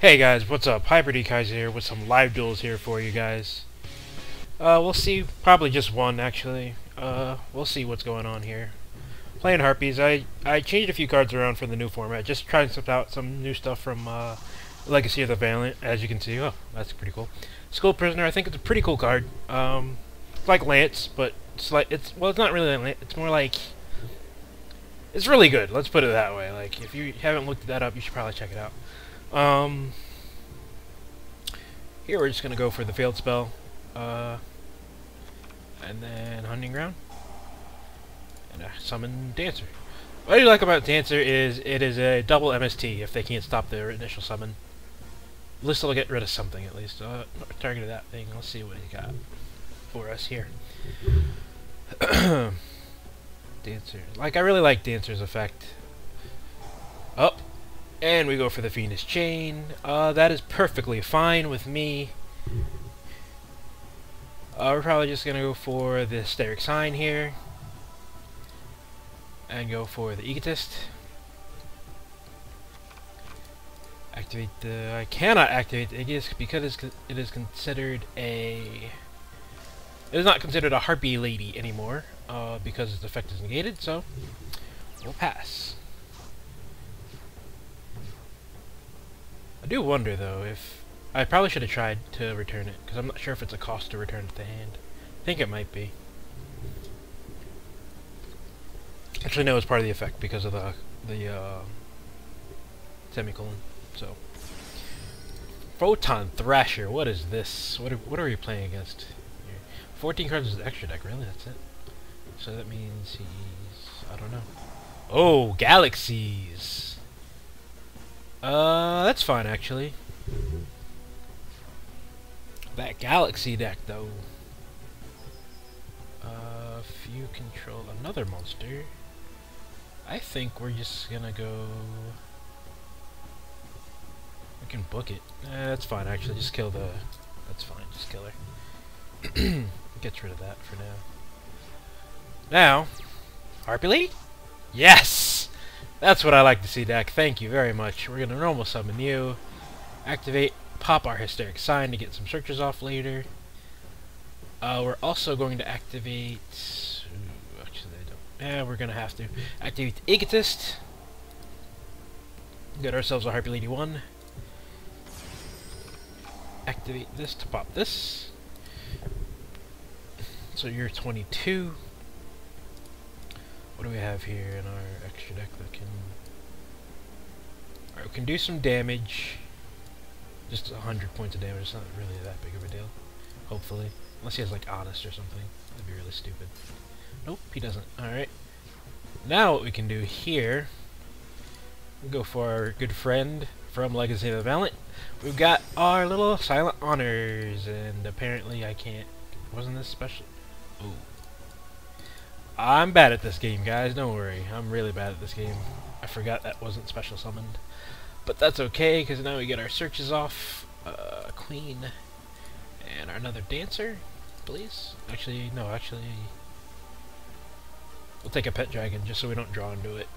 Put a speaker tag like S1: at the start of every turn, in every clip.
S1: Hey guys, what's up? Hyper Kaiser here with some live duels here for you guys. Uh, we'll see, probably just one actually. Uh, we'll see what's going on here. Playing Harpies, I, I changed a few cards around for the new format, just trying some out some new stuff from uh, Legacy of the Valiant, as you can see. Oh, that's pretty cool. Skill Prisoner, I think it's a pretty cool card. Um, it's like Lance, but it's like, it's, well, it's not really like Lance, it's more like, it's really good, let's put it that way. Like, if you haven't looked that up, you should probably check it out. Um, here we're just going to go for the field spell. Uh, and then Hunting Ground. And a Summon Dancer. What I do like about Dancer is it is a double MST if they can't stop their initial summon. At least they'll get rid of something at least. Uh, target that thing. Let's see what he got for us here. Dancer. Like, I really like Dancer's effect. Oh, and we go for the Venus Chain. Uh, that is perfectly fine with me. Uh, we're probably just going to go for the Hysteric Sign here. And go for the Egotist. Activate the... I cannot activate the Egotist because it is considered a... It is not considered a Harpie Lady anymore, uh, because its effect is negated, so we'll pass. I do wonder, though, if... I probably should have tried to return it, because I'm not sure if it's a cost to return it to hand. I think it might be. Actually, no, it's part of the effect because of the the uh, semicolon. So, Photon Thrasher. What is this? What are, what are we playing against? Here? 14 cards is the extra deck. Really? That's it. So that means he's I don't know. Oh, galaxies. Uh, that's fine, actually. That Galaxy deck, though. Uh, if you control another monster, I think we're just gonna go... We can book it. Eh, that's fine, actually. Just kill the... That's fine, just kill her. Gets rid of that for now. Now, Harpie Lady? Yes! That's what I like to see, Dak. Thank you very much. We're going to normal summon you. Activate, pop our Hysteric Sign to get some searches off later. Uh, we're also going to activate... Actually, I don't... Yeah, we're going to have to. Activate the Egotist. Get ourselves a Harpie Lady 1. Activate this to pop this. So you're 22. What do we have here in our extra deck that can... Alright, we can do some damage. Just 100 points of damage, it's not really that big of a deal. Hopefully. Unless he has, like, Honest or something. That'd be really stupid. Nope, he doesn't. Alright. Now what we can do here... we go for our good friend from Legacy of the Valiant. We've got our little Silent Honors, and apparently I can't... Wasn't this special? Ooh. I'm bad at this game, guys. Don't worry. I'm really bad at this game. I forgot that wasn't special summoned. But that's okay, because now we get our searches off. Uh, queen. And our another dancer, please. Actually, no, actually... We'll take a pet dragon, just so we don't draw into it.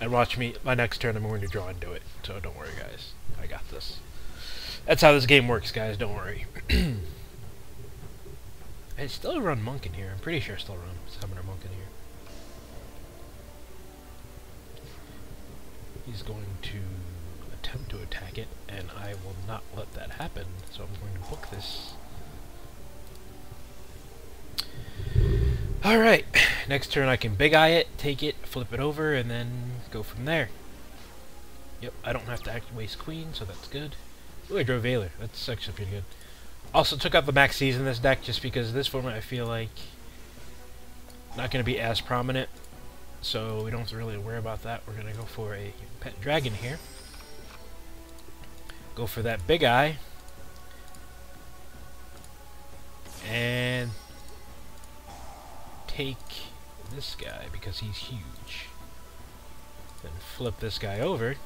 S1: And watch me, my next turn I'm going to draw into it. So don't worry, guys. I got this. That's how this game works, guys. Don't worry. I still run Monk in here. I'm pretty sure I still run Summoner Monk in here. He's going to attempt to attack it, and I will not let that happen, so I'm going to book this. Alright, next turn I can Big Eye it, take it, flip it over, and then go from there. Yep, I don't have to act waste Queen, so that's good. Ooh, I drove Veiler. That's actually pretty good. Also took out the Maxx-Cs in this deck just because this format I feel like not going to be as prominent. So we don't have to really worry about that. We're going to go for a pet dragon here. Go for that big eye. And take this guy because he's huge. Then flip this guy over.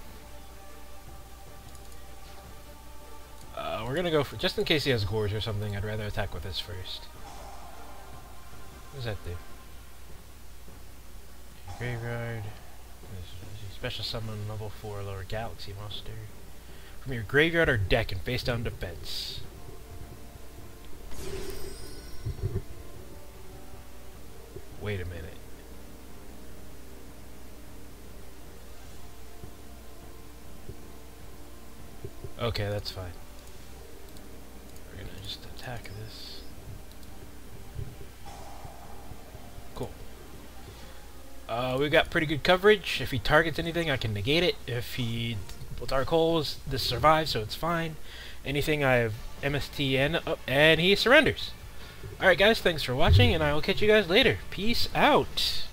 S1: We're gonna go for, just in case he has Gorz or something, I'd rather attack with this first. What does that do? Graveyard. Special summon level 4 lower galaxy monster. from your graveyard or deck and face down defense. Wait a minute. Okay, that's fine. Attack this. Cool. Uh, we've got pretty good coverage. If he targets anything, I can negate it. If he with Dark Holes, this survives, so it's fine. Anything I have MSTN, oh, and he surrenders. Alright guys, thanks for watching, and I will catch you guys later. Peace out.